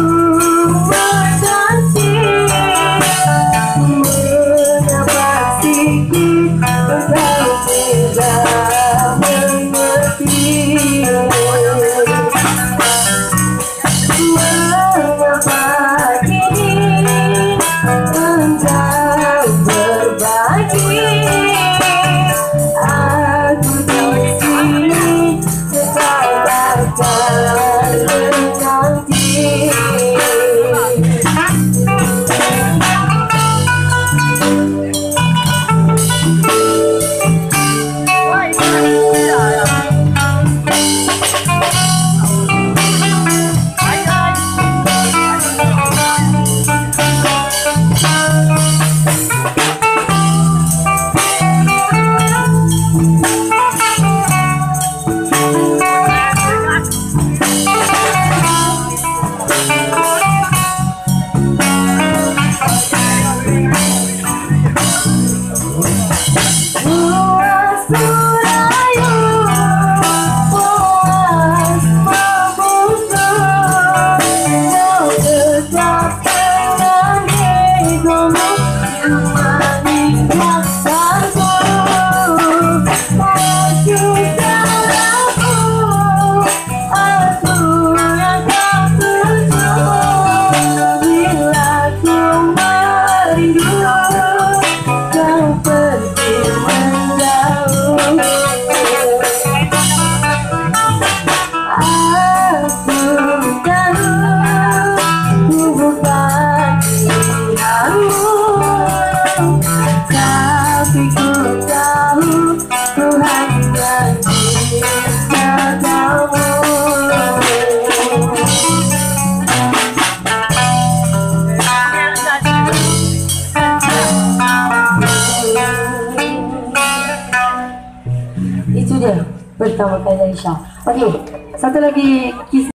Ooh. Thank you. Dia pertama kali Aisyah. Okey, satu lagi kisah